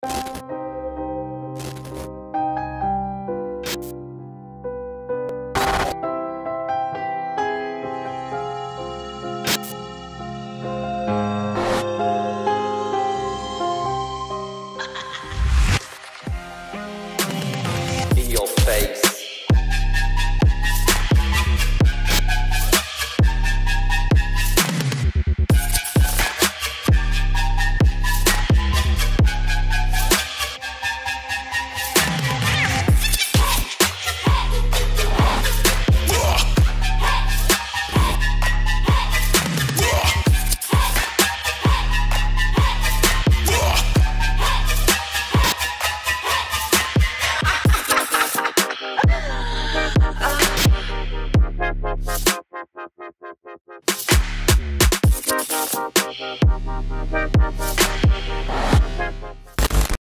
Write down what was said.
In your face.